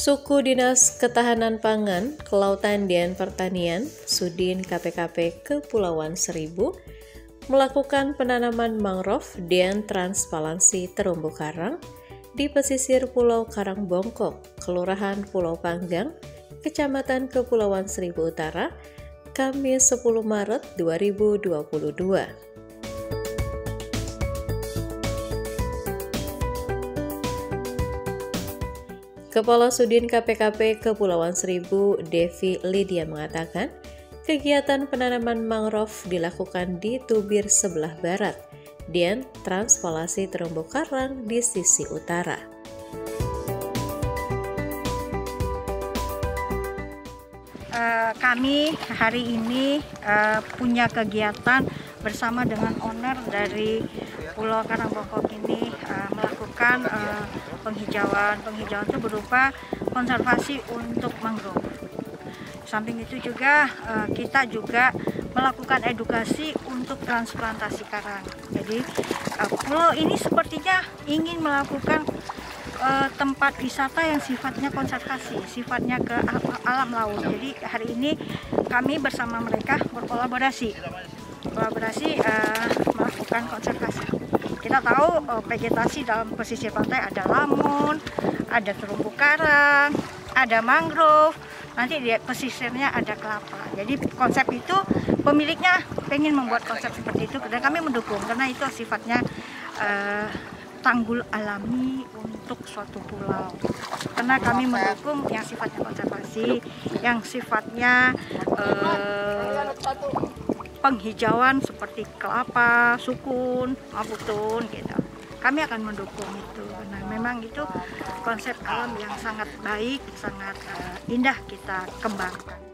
Suku Dinas Ketahanan Pangan, Kelautan dan Pertanian, Sudin KPKP Kepulauan Seribu, melakukan penanaman mangrove dan transparansi terumbu karang di pesisir Pulau Karangbongkok, Kelurahan Pulau Panggang, Kecamatan Kepulauan Seribu Utara, Kamis 10 Maret 2022. Kepala Sudin KPKP Kepulauan Seribu, Devi Lydia mengatakan, kegiatan penanaman mangrove dilakukan di tubir sebelah barat dan transpolasi terumbu karang di sisi utara. Uh, kami hari ini uh, punya kegiatan bersama dengan owner dari Pulau Karangbongkok ini uh, melakukan uh, penghijauan. Penghijauan itu berupa konservasi untuk mangrove. Samping itu juga uh, kita juga melakukan edukasi untuk transplantasi karang. Jadi uh, pulau ini sepertinya ingin melakukan uh, tempat wisata yang sifatnya konservasi, sifatnya ke alam laut. Jadi hari ini kami bersama mereka berkolaborasi, kolaborasi uh, melakukan konservasi kita tahu uh, vegetasi dalam pesisir pantai ada lamun, ada terumbu karang, ada mangrove, nanti di pesisirnya ada kelapa. Jadi konsep itu pemiliknya pengen membuat konsep seperti itu dan kami mendukung karena itu sifatnya uh, tanggul alami untuk suatu pulau. Karena kami mendukung yang sifatnya konservasi, yang sifatnya uh, penghijauan seperti kelapa, sukun, mabutun gitu. Kami akan mendukung itu. Nah, memang itu konsep alam yang sangat baik, sangat uh, indah kita kembangkan.